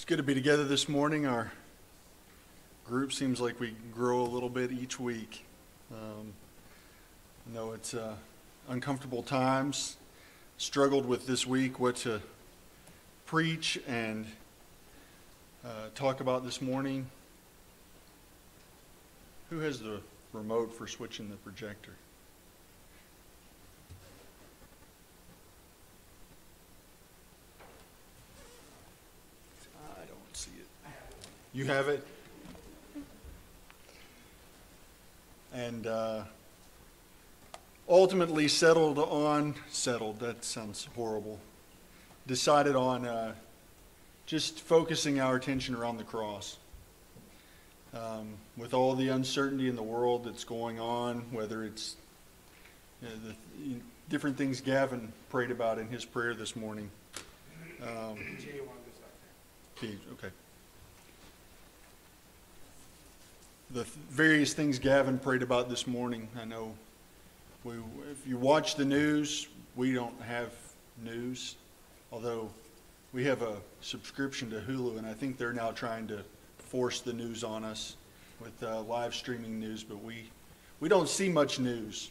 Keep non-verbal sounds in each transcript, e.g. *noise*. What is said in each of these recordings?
It's good to be together this morning. Our group seems like we grow a little bit each week. Um, I know it's uh, uncomfortable times. Struggled with this week what to preach and uh, talk about this morning. Who has the remote for switching the projector? I don't see it. You have it? And uh, ultimately settled on, settled, that sounds horrible, decided on uh, just focusing our attention around the cross. Um, with all the uncertainty in the world that's going on, whether it's you know, the you know, different things Gavin prayed about in his prayer this morning. Um, Okay, okay. The various things Gavin prayed about this morning, I know, we, if you watch the news, we don't have news, although we have a subscription to Hulu, and I think they're now trying to force the news on us with uh, live streaming news, but we, we don't see much news.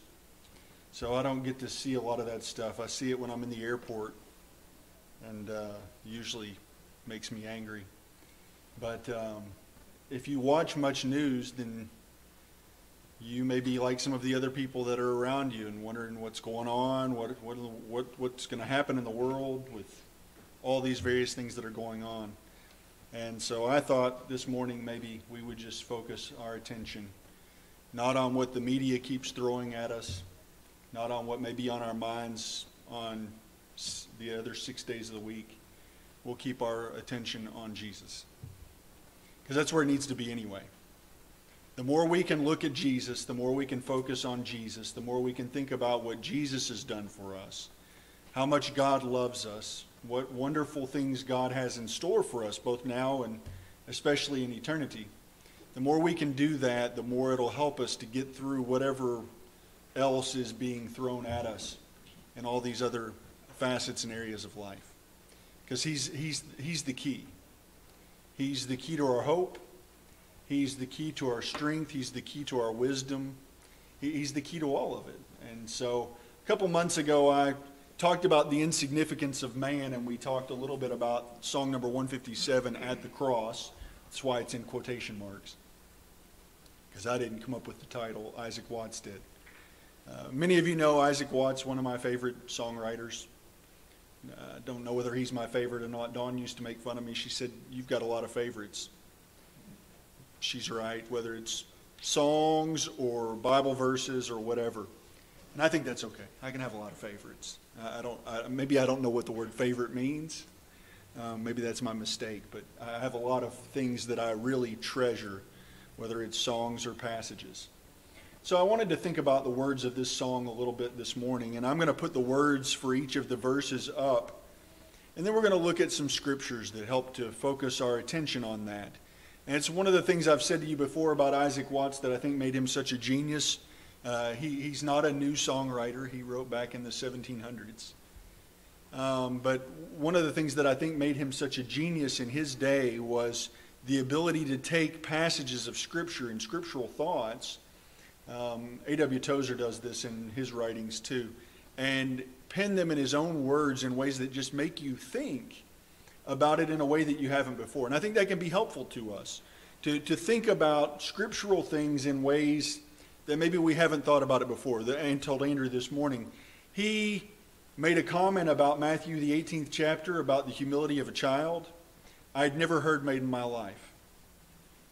So I don't get to see a lot of that stuff. I see it when I'm in the airport, and uh, usually makes me angry. But um, if you watch much news, then you may be like some of the other people that are around you and wondering what's going on, what, what, what what's going to happen in the world with all these various things that are going on. And so I thought this morning maybe we would just focus our attention not on what the media keeps throwing at us, not on what may be on our minds on the other six days of the week, we'll keep our attention on Jesus. Because that's where it needs to be anyway. The more we can look at Jesus, the more we can focus on Jesus, the more we can think about what Jesus has done for us, how much God loves us, what wonderful things God has in store for us, both now and especially in eternity. The more we can do that, the more it'll help us to get through whatever else is being thrown at us in all these other facets and areas of life because he's, he's, he's the key. He's the key to our hope. He's the key to our strength. He's the key to our wisdom. He's the key to all of it. And so a couple months ago, I talked about the insignificance of man, and we talked a little bit about song number 157, At the Cross. That's why it's in quotation marks, because I didn't come up with the title, Isaac Watts did. Uh, many of you know Isaac Watts, one of my favorite songwriters. I don't know whether he's my favorite or not. Dawn used to make fun of me. She said, You've got a lot of favorites. She's right, whether it's songs or Bible verses or whatever. And I think that's okay. I can have a lot of favorites. I don't, I, maybe I don't know what the word favorite means. Um, maybe that's my mistake, but I have a lot of things that I really treasure, whether it's songs or passages. So I wanted to think about the words of this song a little bit this morning, and I'm going to put the words for each of the verses up. And then we're going to look at some scriptures that help to focus our attention on that. And it's one of the things I've said to you before about Isaac Watts that I think made him such a genius. Uh, he, he's not a new songwriter, he wrote back in the 1700s. Um, but one of the things that I think made him such a genius in his day was the ability to take passages of Scripture and scriptural thoughts um, A.W. Tozer does this in his writings too, and pen them in his own words in ways that just make you think about it in a way that you haven't before. And I think that can be helpful to us to, to think about scriptural things in ways that maybe we haven't thought about it before. I told Andrew this morning, he made a comment about Matthew, the 18th chapter, about the humility of a child. I'd never heard made in my life.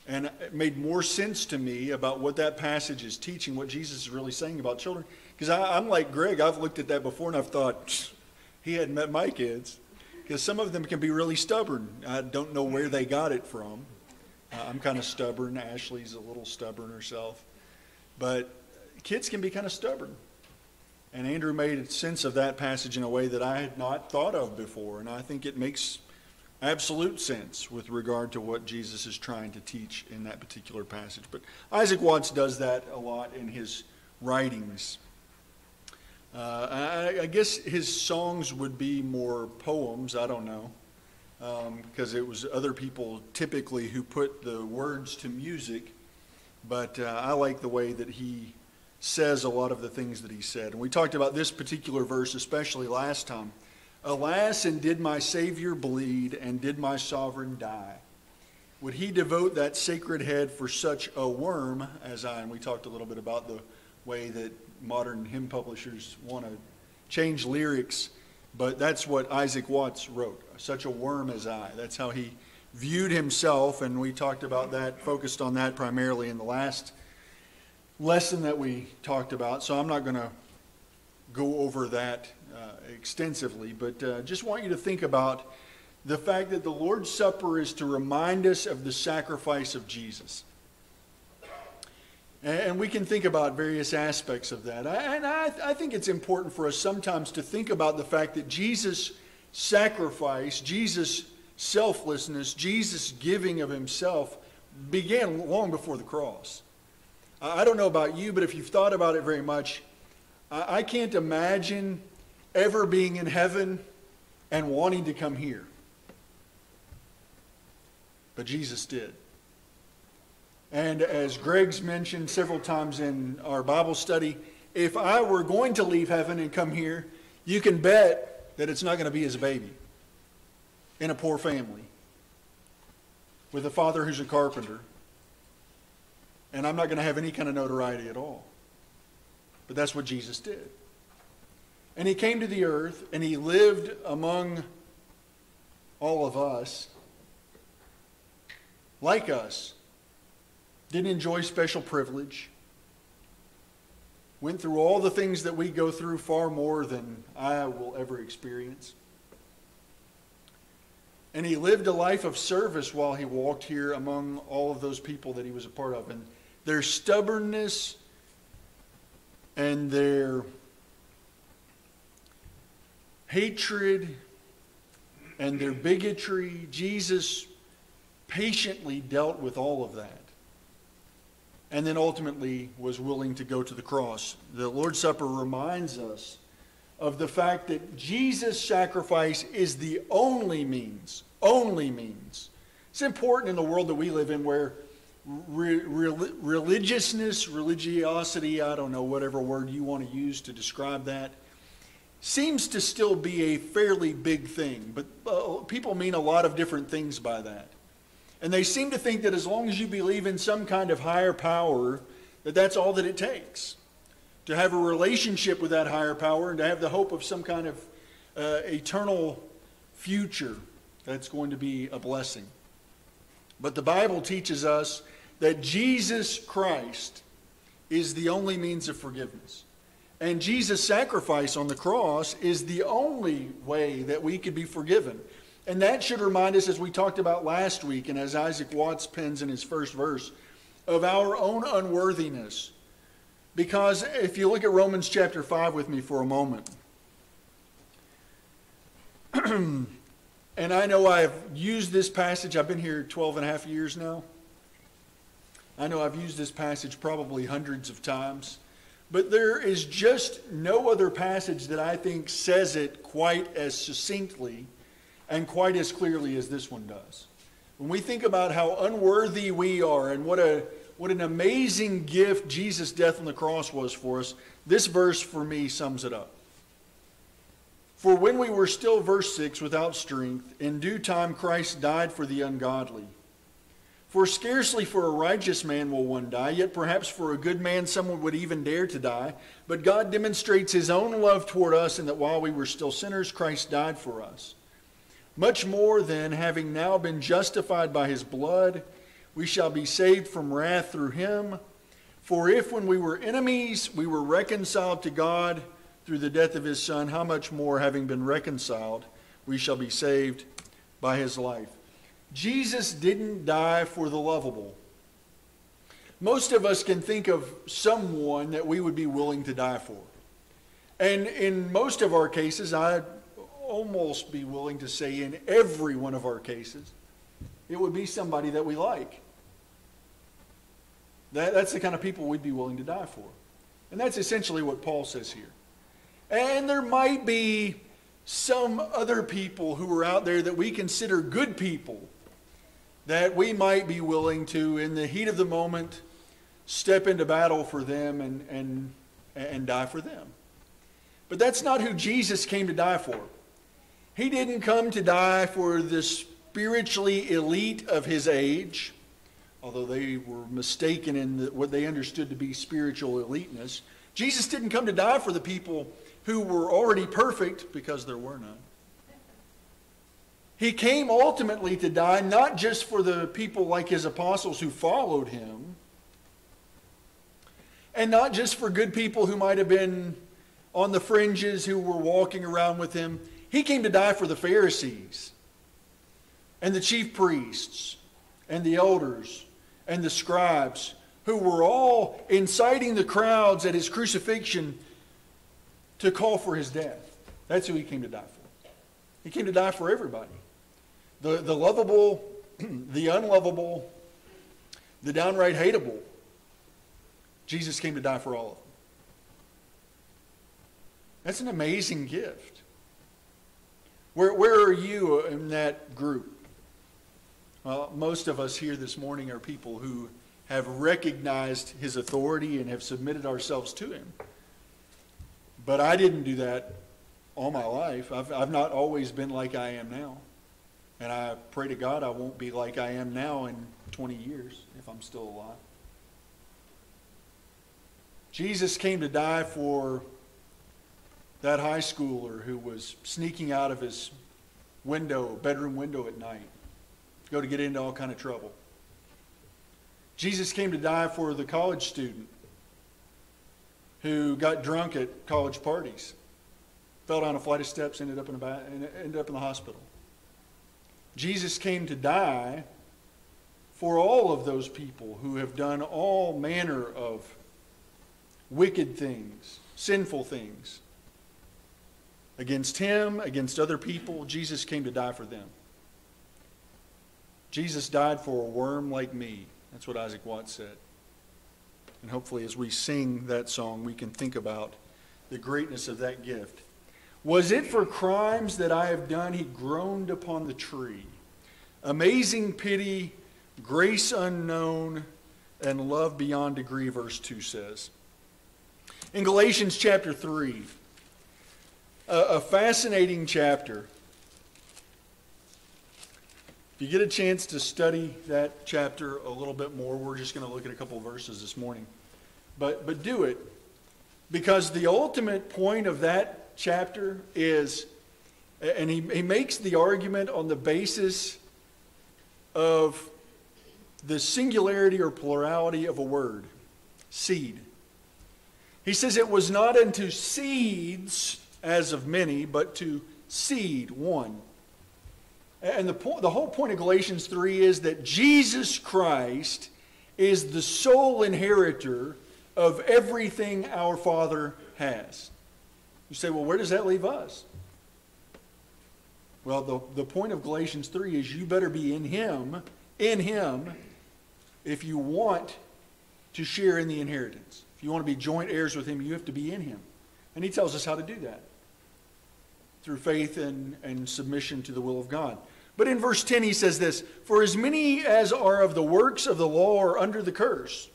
And it made more sense to me about what that passage is teaching, what Jesus is really saying about children. Because I'm like Greg, I've looked at that before and I've thought, he hadn't met my kids. Because some of them can be really stubborn. I don't know where they got it from. Uh, I'm kind of stubborn. Ashley's a little stubborn herself. But kids can be kind of stubborn. And Andrew made sense of that passage in a way that I had not thought of before. And I think it makes absolute sense with regard to what Jesus is trying to teach in that particular passage. But Isaac Watts does that a lot in his writings. Uh, I, I, guess his songs would be more poems, I don't know. because it was other people typically who put the words to music. But uh, I like the way that he says a lot of the things that he said. And we talked about this particular verse, especially last time. Alas, and did my Savior bleed, and did my sovereign die? Would he devote that sacred head for such a worm as I? And we talked a little bit about the way that modern hymn publishers want to change lyrics, but that's what Isaac Watts wrote such a worm as I. That's how he viewed himself, and we talked about that, focused on that primarily in the last lesson that we talked about. So I'm not going to go over that uh, extensively, but uh, just want you to think about the fact that the Lord's Supper is to remind us of the sacrifice of Jesus. And we can think about various aspects of that. And I, I, think it's important for us sometimes to think about the fact that Jesus' sacrifice, Jesus' selflessness, Jesus' giving of himself began long before the cross. I don't know about you, but if you've thought about it very much, I can't imagine ever being in heaven and wanting to come here. But Jesus did. And as Greg's mentioned several times in our Bible study, if I were going to leave heaven and come here, you can bet that it's not going to be as a baby in a poor family with a father who's a carpenter. And I'm not going to have any kind of notoriety at all. But that's what Jesus did. And he came to the earth and he lived among all of us, like us didn't enjoy special privilege, went through all the things that we go through far more than I will ever experience. And he lived a life of service while he walked here among all of those people that he was a part of. And their stubbornness and their hatred and their bigotry, Jesus patiently dealt with all of that and then ultimately was willing to go to the cross. The Lord's Supper reminds us of the fact that Jesus' sacrifice is the only means, only means. It's important in the world that we live in where re- re- religiousness, religiosity, I don't know, whatever word you want to use to describe that, seems to still be a fairly big thing. But uh, people mean a lot of different things by that. And they seem to think that as long as you believe in some kind of higher power, that that's all that it takes. To have a relationship with that higher power and to have the hope of some kind of uh, eternal future that's going to be a blessing. But the Bible teaches us that Jesus Christ is the only means of forgiveness. And Jesus' sacrifice on the cross is the only way that we could be forgiven. And that should remind us, as we talked about last week, and as Isaac Watts pens in his first verse, of our own unworthiness. Because if you look at Romans chapter 5 with me for a moment, *clears throat* and I know I've used this passage, I've been here 12 and a half years now. I know I've used this passage probably hundreds of times, but there is just no other passage that I think says it quite as succinctly and quite as clearly as this one does. When we think about how unworthy we are and what, a, what an amazing gift Jesus' death on the cross was for us, this verse for me sums it up. For when we were still, verse 6, without strength, in due time Christ died for the ungodly. For scarcely for a righteous man will one die, yet perhaps for a good man someone would even dare to die. But God demonstrates his own love toward us in that while we were still sinners, Christ died for us. Much more then, having now been justified by his blood, we shall be saved from wrath through him. For if when we were enemies, we were reconciled to God through the death of his Son, how much more, having been reconciled, we shall be saved by his life. Jesus didn't die for the lovable. Most of us can think of someone that we would be willing to die for. And in most of our cases, I'd almost be willing to say in every one of our cases, it would be somebody that we like. That, that's the kind of people we'd be willing to die for. And that's essentially what Paul says here. And there might be some other people who are out there that we consider good people that we might be willing to, in the heat of the moment, step into battle for them and, and, and die for them. But that's not who Jesus came to die for. He didn't come to die for the spiritually elite of his age, although they were mistaken in the, what they understood to be spiritual eliteness. Jesus didn't come to die for the people who were already perfect because there were none. He came ultimately to die not just for the people like his apostles who followed him, and not just for good people who might have been on the fringes who were walking around with him. He came to die for the Pharisees and the chief priests and the elders and the scribes who were all inciting the crowds at his crucifixion to call for his death. That's who he came to die for. He came to die for everybody the, the lovable, *clears throat* the unlovable, the downright hateable. Jesus came to die for all of them. That's an amazing gift. Where, where are you in that group? Well, most of us here this morning are people who have recognized his authority and have submitted ourselves to him. But I didn't do that all my life. I've, I've not always been like I am now. And I pray to God I won't be like I am now in 20 years if I'm still alive. Jesus came to die for that high schooler who was sneaking out of his window, bedroom window at night, to go to get into all kind of trouble. Jesus came to die for the college student who got drunk at college parties, fell down a flight of steps, ended up in, a, ended up in the hospital. Jesus came to die for all of those people who have done all manner of wicked things, sinful things. Against him, against other people, Jesus came to die for them. Jesus died for a worm like me. That's what Isaac Watts said. And hopefully, as we sing that song, we can think about the greatness of that gift. Was it for crimes that I have done he groaned upon the tree? Amazing pity, grace unknown, and love beyond degree, verse 2 says. In Galatians chapter 3, a, a fascinating chapter. If you get a chance to study that chapter a little bit more, we're just going to look at a couple verses this morning. But, but do it because the ultimate point of that chapter is, and he, he makes the argument on the basis of the singularity or plurality of a word seed. He says, It was not unto seeds as of many, but to seed one. And the, po- the whole point of Galatians 3 is that Jesus Christ is the sole inheritor of everything our Father has. You say, well, where does that leave us? Well, the, the point of Galatians 3 is you better be in Him, in Him, if you want to share in the inheritance. If you want to be joint heirs with Him, you have to be in Him. And He tells us how to do that through faith and, and submission to the will of God. But in verse 10, he says this For as many as are of the works of the law are under the curse.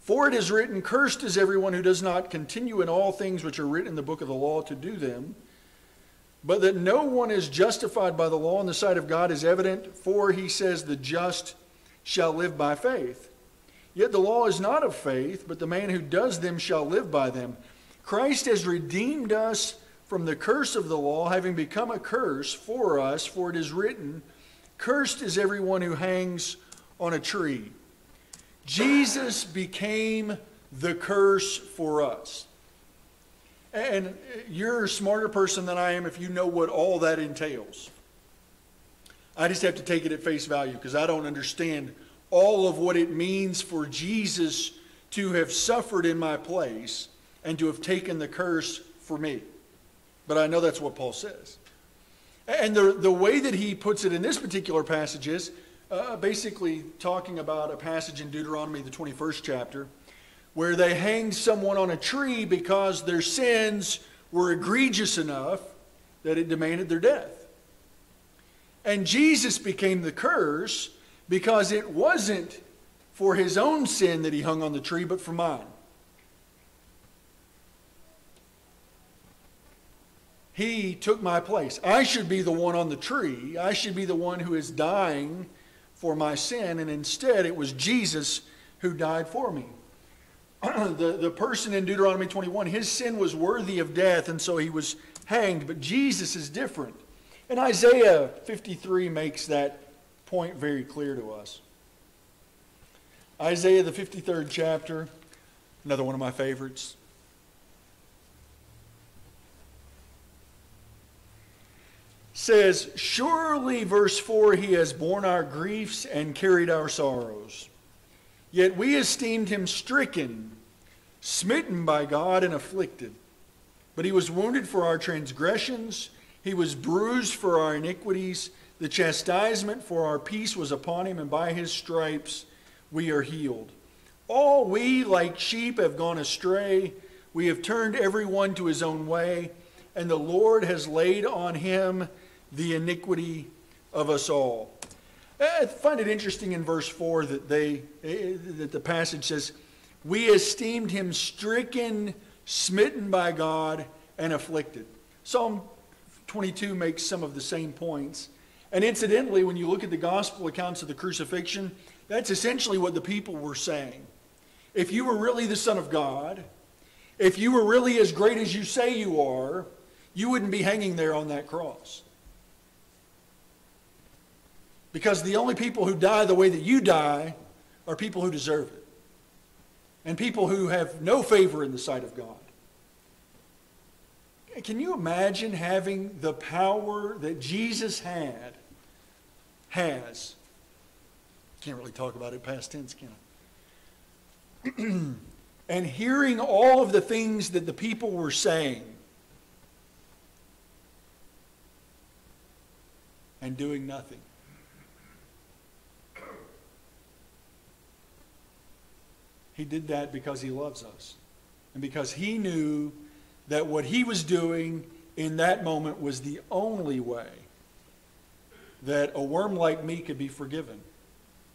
For it is written, Cursed is everyone who does not continue in all things which are written in the book of the law to do them. But that no one is justified by the law in the sight of God is evident, for he says, The just shall live by faith. Yet the law is not of faith, but the man who does them shall live by them. Christ has redeemed us from the curse of the law, having become a curse for us, for it is written, Cursed is everyone who hangs on a tree. Jesus became the curse for us. And you're a smarter person than I am if you know what all that entails. I just have to take it at face value because I don't understand all of what it means for Jesus to have suffered in my place and to have taken the curse for me. But I know that's what Paul says. And the, the way that he puts it in this particular passage is uh, basically talking about a passage in Deuteronomy, the 21st chapter, where they hanged someone on a tree because their sins were egregious enough that it demanded their death. And Jesus became the curse because it wasn't for his own sin that he hung on the tree, but for mine. He took my place. I should be the one on the tree. I should be the one who is dying for my sin, and instead it was Jesus who died for me. *clears throat* the, the person in Deuteronomy 21, his sin was worthy of death, and so he was hanged, but Jesus is different. And Isaiah 53 makes that point very clear to us. Isaiah, the 53rd chapter, another one of my favorites. Says, Surely, verse 4, he has borne our griefs and carried our sorrows. Yet we esteemed him stricken, smitten by God, and afflicted. But he was wounded for our transgressions, he was bruised for our iniquities. The chastisement for our peace was upon him, and by his stripes we are healed. All we, like sheep, have gone astray. We have turned every one to his own way, and the Lord has laid on him the iniquity of us all. Uh, I find it interesting in verse 4 that, they, uh, that the passage says, We esteemed him stricken, smitten by God, and afflicted. Psalm 22 makes some of the same points. And incidentally, when you look at the gospel accounts of the crucifixion, that's essentially what the people were saying. If you were really the Son of God, if you were really as great as you say you are, you wouldn't be hanging there on that cross. Because the only people who die the way that you die are people who deserve it. And people who have no favor in the sight of God. Can you imagine having the power that Jesus had, has? Can't really talk about it past tense, can I? *clears throat* and hearing all of the things that the people were saying and doing nothing. He did that because he loves us. And because he knew that what he was doing in that moment was the only way that a worm like me could be forgiven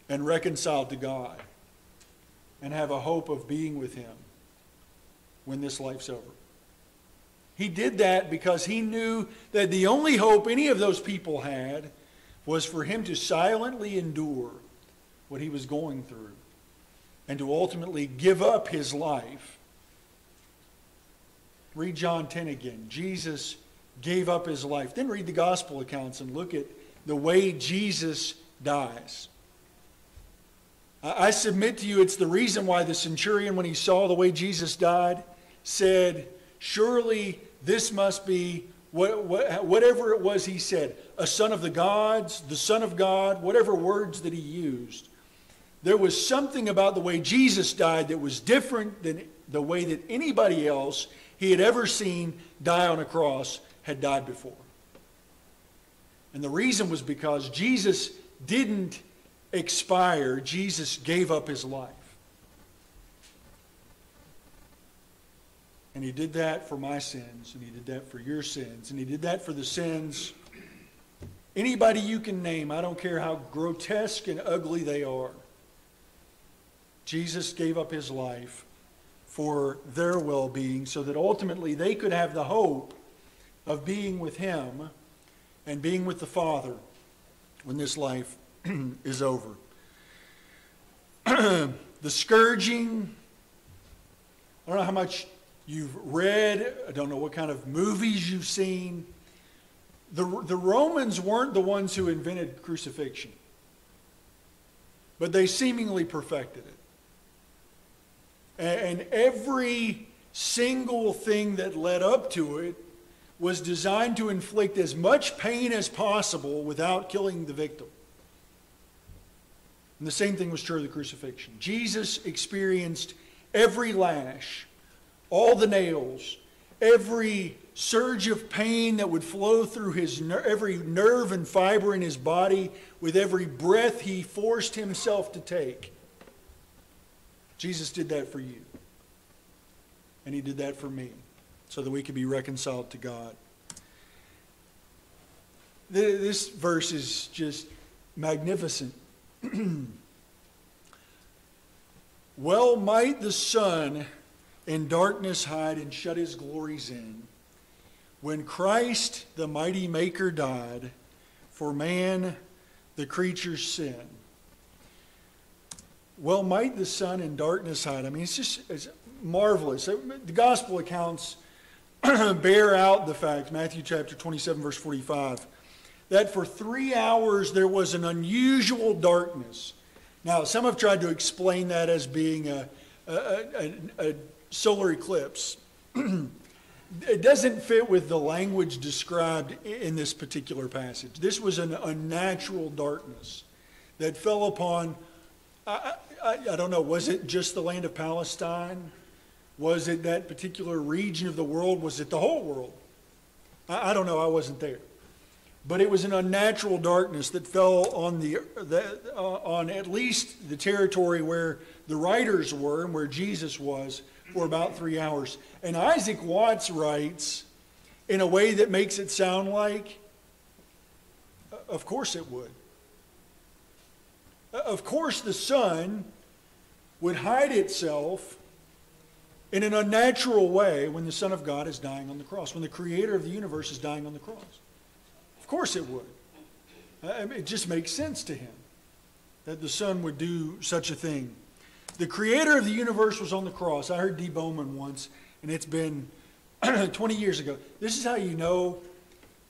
and reconciled to God and have a hope of being with him when this life's over. He did that because he knew that the only hope any of those people had was for him to silently endure what he was going through and to ultimately give up his life. Read John 10 again. Jesus gave up his life. Then read the gospel accounts and look at the way Jesus dies. I submit to you, it's the reason why the centurion, when he saw the way Jesus died, said, Surely this must be whatever it was he said, a son of the gods, the son of God, whatever words that he used there was something about the way Jesus died that was different than the way that anybody else he had ever seen die on a cross had died before. And the reason was because Jesus didn't expire, Jesus gave up his life. And he did that for my sins, and he did that for your sins, and he did that for the sins anybody you can name. I don't care how grotesque and ugly they are. Jesus gave up his life for their well being so that ultimately they could have the hope of being with him and being with the Father when this life *clears throat* is over. *clears throat* the scourging, I don't know how much you've read, I don't know what kind of movies you've seen. The, the Romans weren't the ones who invented crucifixion, but they seemingly perfected it. And every single thing that led up to it was designed to inflict as much pain as possible without killing the victim. And the same thing was true of the crucifixion. Jesus experienced every lash, all the nails, every surge of pain that would flow through his every nerve and fiber in his body with every breath he forced himself to take. Jesus did that for you. And he did that for me so that we could be reconciled to God. This verse is just magnificent. *clears throat* well might the sun in darkness hide and shut his glories in. When Christ, the mighty Maker, died for man, the creature's sin. Well might the sun in darkness hide. I mean, it's just it's marvelous. The gospel accounts *clears throat* bear out the fact, Matthew chapter 27, verse 45, that for three hours there was an unusual darkness. Now, some have tried to explain that as being a, a, a, a solar eclipse. *clears throat* it doesn't fit with the language described in this particular passage. This was an unnatural darkness that fell upon, I, I, I, don't know, was it just the land of Palestine? Was it that particular region of the world? Was it the whole world? I, I don't know, I wasn't there. But it was an unnatural darkness that fell on, the, the uh, on at least the territory where the writers were and where Jesus was for about three hours. And Isaac Watts writes in a way that makes it sound like, of course it would. Uh, of course, the sun would hide itself in an unnatural way when the Son of God is dying on the cross, when the Creator of the universe is dying on the cross. Of course it would. Uh, it just makes sense to him that the sun would do such a thing. The creator of the universe was on the cross. I heard Dee Bowman once, and it's been *clears throat* 20 years ago. This is how you know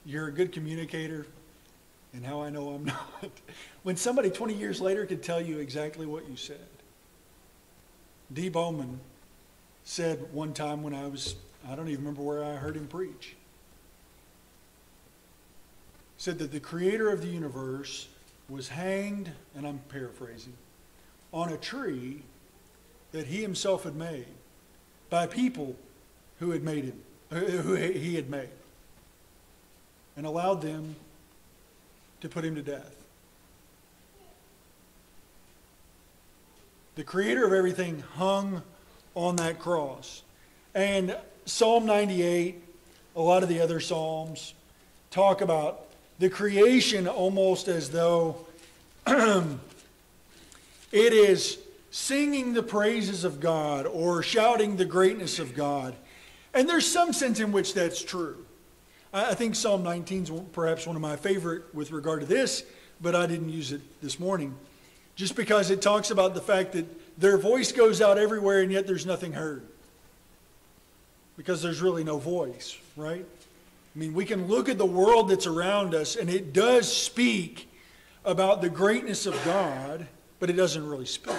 you're a good communicator and how I know I'm *laughs* not. when somebody 20 years later could tell you exactly what you said. Dee Bowman said one time when I was, I don't even remember where I heard him preach, said that the creator of the universe was hanged, and I'm paraphrasing, on a tree that he himself had made by people who had made him, who he had made, and allowed them to put him to death. The creator of everything hung on that cross. And Psalm 98, a lot of the other Psalms, talk about the creation almost as though *clears throat* it is singing the praises of God or shouting the greatness of God. And there's some sense in which that's true. I think Psalm 19 is perhaps one of my favorite with regard to this, but I didn't use it this morning. Just because it talks about the fact that their voice goes out everywhere and yet there's nothing heard. Because there's really no voice, right? I mean, we can look at the world that's around us and it does speak about the greatness of God, but it doesn't really speak.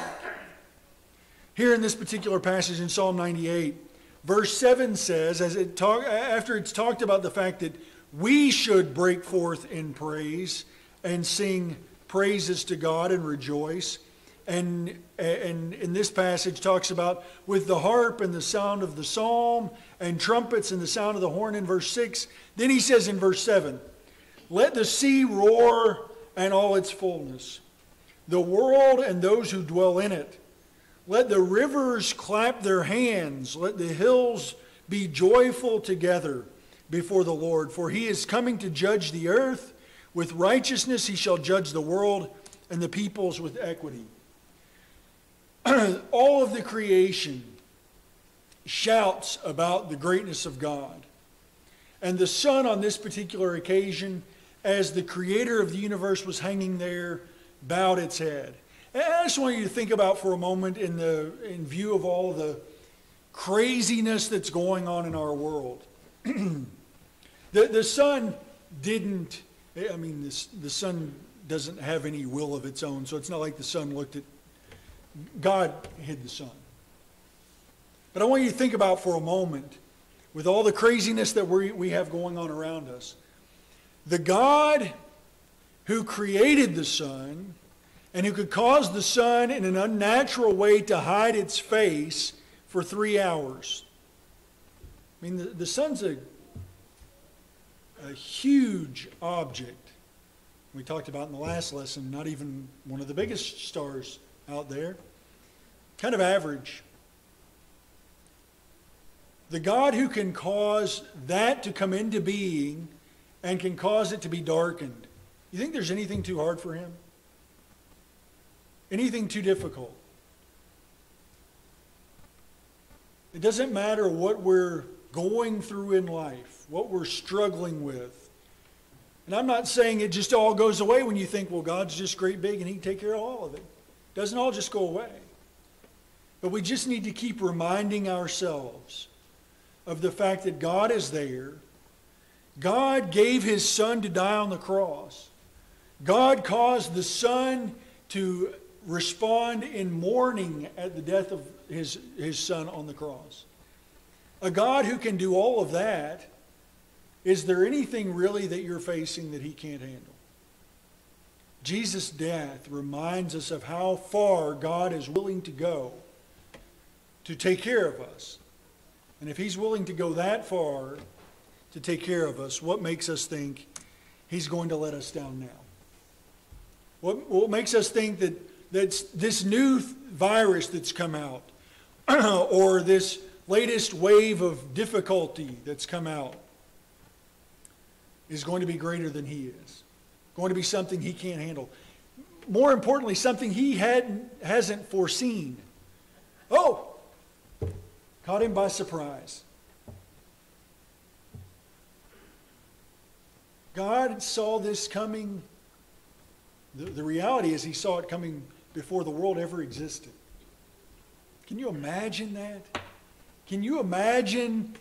Here in this particular passage in Psalm 98, verse 7 says, as it talk, after it's talked about the fact that we should break forth in praise and sing praises to God and rejoice. And, and in this passage talks about with the harp and the sound of the psalm and trumpets and the sound of the horn in verse 6. Then he says in verse 7, let the sea roar and all its fullness, the world and those who dwell in it. Let the rivers clap their hands. Let the hills be joyful together before the Lord. For he is coming to judge the earth. With righteousness he shall judge the world and the peoples with equity. *clears throat* All of the creation shouts about the greatness of God. And the sun on this particular occasion, as the creator of the universe was hanging there, bowed its head. I just want you to think about for a moment in, the, in view of all the craziness that's going on in our world. *clears throat* the, the sun didn't, I mean, this, the sun doesn't have any will of its own, so it's not like the sun looked at, God hid the sun. But I want you to think about for a moment, with all the craziness that we, we have going on around us, the God who created the sun and who could cause the sun in an unnatural way to hide its face for three hours. I mean, the, the sun's a, a huge object. We talked about in the last lesson, not even one of the biggest stars out there, kind of average. The God who can cause that to come into being and can cause it to be darkened. You think there's anything too hard for him? Anything too difficult? It doesn't matter what we're going through in life, what we're struggling with. And I'm not saying it just all goes away when you think, well, God's just great big and he can take care of all of it. It doesn't all just go away. But we just need to keep reminding ourselves of the fact that God is there. God gave his son to die on the cross. God caused the son to respond in mourning at the death of his, his sun on the cross. A God who can do all of that, is there anything really that you're facing that he can't handle? Jesus' death reminds us of how far God is willing to go to take care of us. And if he's willing to go that far to take care of us, what makes us think he's going to let us down now? What, what makes us think that that's this new virus that's come out *clears throat* or this latest wave of difficulty that's come out is going to be greater than he is, going to be something he can't handle. More importantly, something he hadn't, hasn't foreseen. Oh, caught him by surprise. God saw this coming. The, the reality is, he saw it coming before the world ever existed. Can you imagine that? Can you imagine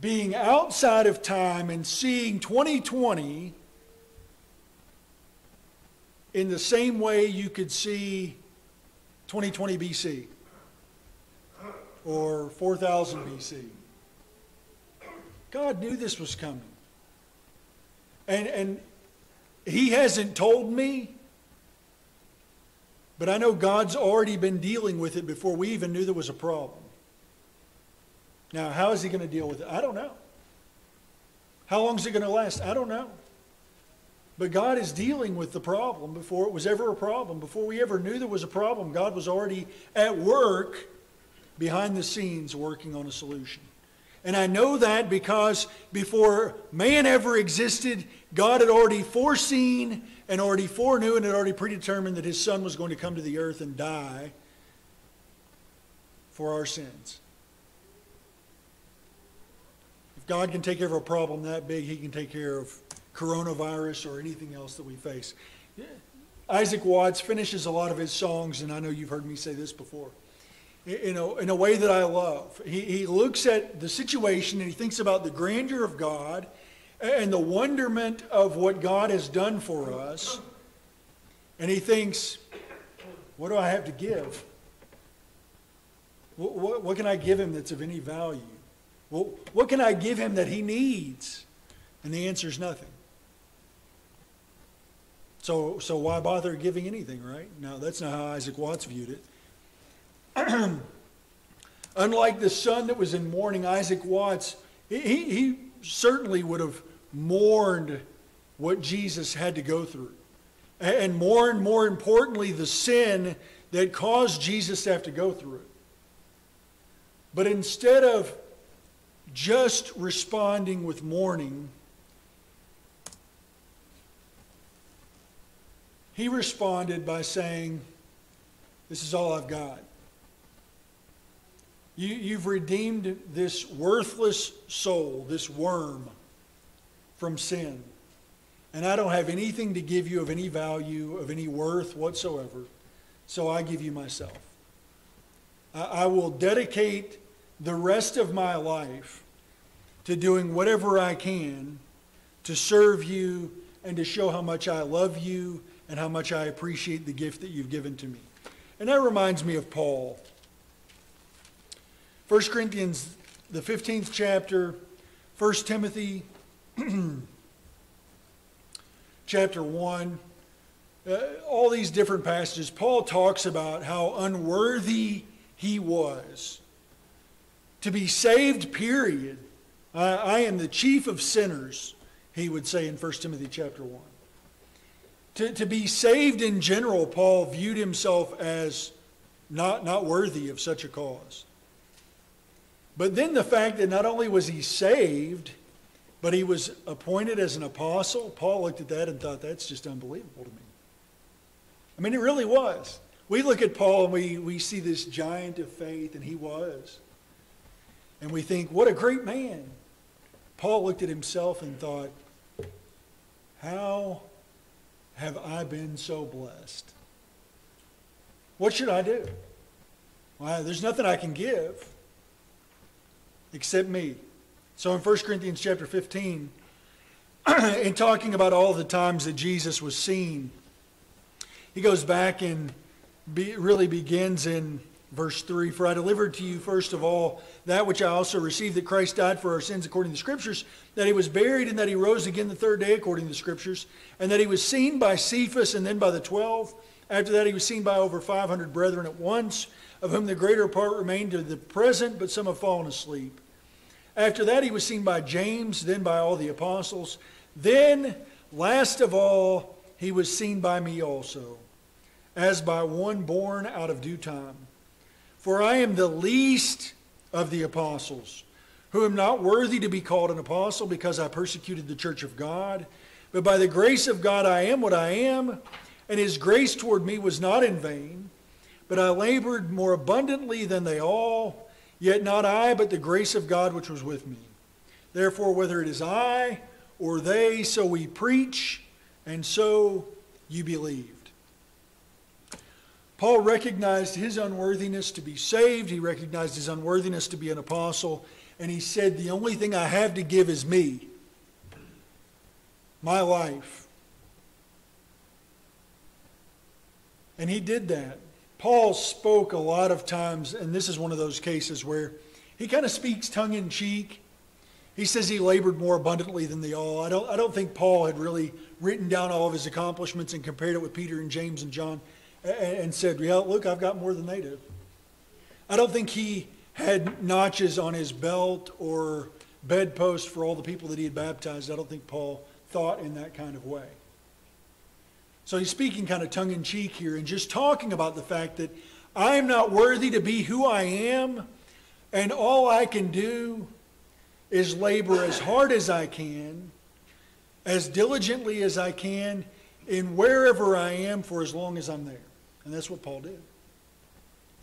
being outside of time and seeing 2020 in the same way you could see 2020 BC or 4000 BC? God knew this was coming. And, and He hasn't told me but I know God's already been dealing with it before we even knew there was a problem. Now, how is He going to deal with it? I don't know. How long is it going to last? I don't know. But God is dealing with the problem before it was ever a problem. Before we ever knew there was a problem, God was already at work behind the scenes working on a solution. And I know that because before man ever existed, God had already foreseen and already foreknew and had already predetermined that his son was going to come to the earth and die for our sins. If God can take care of a problem that big, he can take care of coronavirus or anything else that we face. Isaac Watts finishes a lot of his songs, and I know you've heard me say this before, in a, in a way that I love. He, he looks at the situation and he thinks about the grandeur of God and the wonderment of what God has done for us. And he thinks, what do I have to give? What, what, what, can I give him that's of any value? Well, what can I give him that he needs? And the answer is nothing. So, so why bother giving anything, right? Now, that's not how Isaac Watts viewed it. *clears throat* Unlike the sun that was in mourning, Isaac Watts, he, he certainly would have mourned what Jesus had to go through. And more and more importantly, the sin that caused Jesus to have to go through it. But instead of just responding with mourning, he responded by saying, This is all I've got. You, you've redeemed this worthless soul, this worm, from sin. And I don't have anything to give you of any value, of any worth whatsoever. So I give you myself. I, I will dedicate the rest of my life to doing whatever I can to serve you and to show how much I love you and how much I appreciate the gift that you've given to me. And that reminds me of Paul. 1 Corinthians, the 15th chapter, 1 Timothy *clears throat* chapter 1, uh, all these different passages, Paul talks about how unworthy he was to be saved, period. I, am the chief of sinners, he would say in 1 Timothy chapter 1. To, to be saved in general, Paul viewed himself as not, not worthy of such a cause. But then the fact that not only was he saved, but he was appointed as an apostle. Paul looked at that and thought, that's just unbelievable to me. I mean, it really was. We look at Paul and we, we see this giant of faith, and he was. And we think, what a great man. Paul looked at himself and thought, how have I been so blessed? What should I do? Well, there's nothing I can give except me. So in 1 Corinthians chapter 15, *clears throat* in talking about all the times that Jesus was seen, he goes back and be, really begins in verse 3 For I delivered to you first of all that which I also received, that Christ died for our sins according to the Scriptures, that he was buried, and that he rose again the third day according to the Scriptures, and that he was seen by Cephas and then by the twelve. After that, he was seen by over 500 brethren at once, of whom the greater part remain to the present, but some have fallen asleep. After that, he was seen by James, then by all the apostles. Then, last of all, he was seen by me also, as by one born out of due time. For I am the least of the apostles, who am not worthy to be called an apostle because I persecuted the church of God. But by the grace of God, I am what I am, and his grace toward me was not in vain. But I labored more abundantly than they all, yet not I, but the grace of God which was with me. Therefore, whether it is I or they, so we preach, and so you believed. Paul recognized his unworthiness to be saved, he recognized his unworthiness to be an apostle, and he said, The only thing I have to give is me, my life. And he did that. Paul spoke a lot of times, and this is one of those cases where he kind of speaks tongue in cheek. He says he labored more abundantly than they all. I don't, I don't think Paul had really written down all of his accomplishments and compared it with Peter and James and John and said, Yeah, look, I've got more than they do. I don't think he had notches on his belt or bedpost for all the people that he had baptized. I don't think Paul thought in that kind of way. So he's speaking kind of tongue in cheek here and just talking about the fact that I am not worthy to be who I am, and all I can do is labor as hard as I can, as diligently as I can, in wherever I am for as long as I'm there. And that's what Paul did.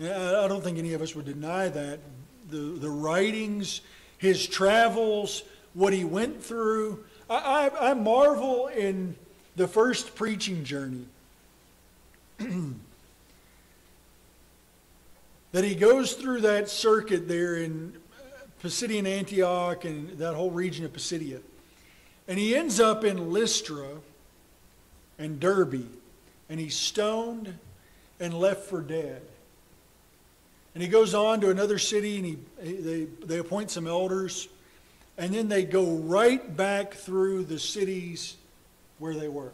I don't think any of us would deny that. The, the writings, his travels, what he went through. I, I, I marvel in the first preaching journey. *clears throat* that he goes through that circuit there in uh, Pisidian Antioch and that whole region of Pisidia. And he ends up in Lystra and Derbe. And he's stoned and left for dead. And he goes on to another city and he, they, they appoint some elders. And then they go right back through the cities where they were.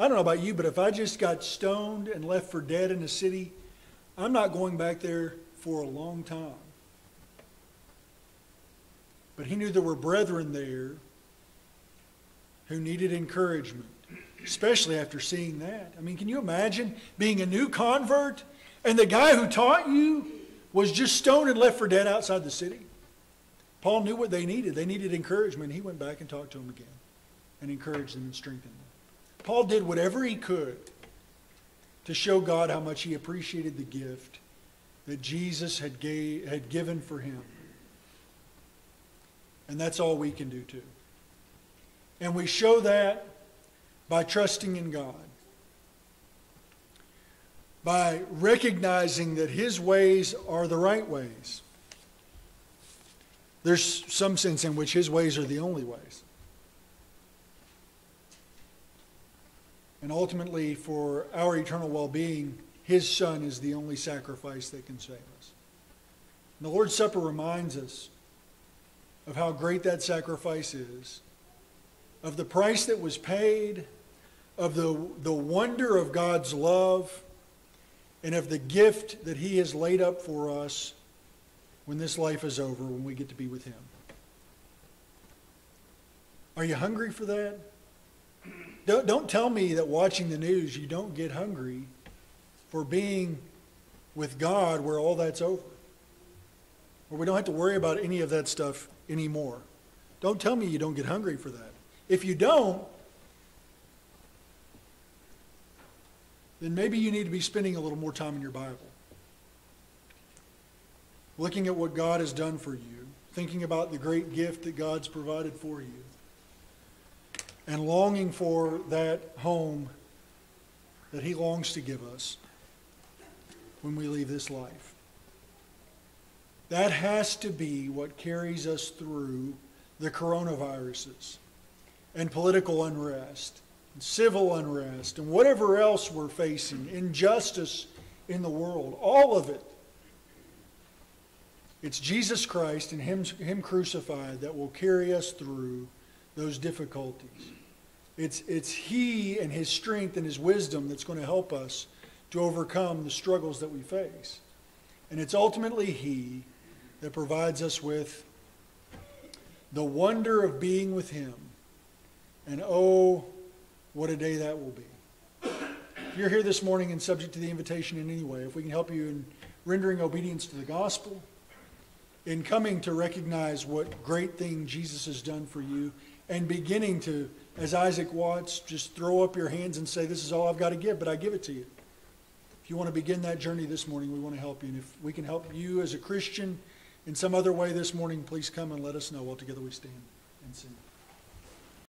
I don't know about you, but if I just got stoned and left for dead in a city, I'm not going back there for a long time. But he knew there were brethren there who needed encouragement, especially after seeing that. I mean, can you imagine being a new convert and the guy who taught you was just stoned and left for dead outside the city? Paul knew what they needed. They needed encouragement. He went back and talked to them again and encourage them and strengthen them. Paul did whatever he could to show God how much he appreciated the gift that Jesus had, gave, had given for him. And that's all we can do too. And we show that by trusting in God, by recognizing that his ways are the right ways. There's some sense in which his ways are the only ways. And ultimately, for our eternal well being, his Son is the only sacrifice that can save us. And the Lord's Supper reminds us of how great that sacrifice is, of the price that was paid, of the, the wonder of God's love, and of the gift that He has laid up for us when this life is over, when we get to be with Him. Are you hungry for that? Don't, don't tell me that watching the news you don't get hungry for being with God where all that's over. Where we don't have to worry about any of that stuff anymore. Don't tell me you don't get hungry for that. If you don't, then maybe you need to be spending a little more time in your Bible. Looking at what God has done for you, thinking about the great gift that God's provided for you, and longing for that home that He longs to give us when we leave this life. That has to be what carries us through the coronaviruses and political unrest, and civil unrest, and whatever else we're facing, injustice in the world, all of it. It's Jesus Christ and Him, Him crucified that will carry us through those difficulties. It's, it's He and His strength and His wisdom that's going to help us to overcome the struggles that we face. And it's ultimately He that provides us with the wonder of being with Him. And oh, what a day that will be. If you're here this morning and subject to the invitation in any way, if we can help you in rendering obedience to the gospel, in coming to recognize what great thing Jesus has done for you, and beginning to, as Isaac Watts, just throw up your hands and say, This is all I've got to give, but I give it to you. If you want to begin that journey this morning, we want to help you. And if we can help you as a Christian in some other way this morning, please come and let us know while together we stand and sing.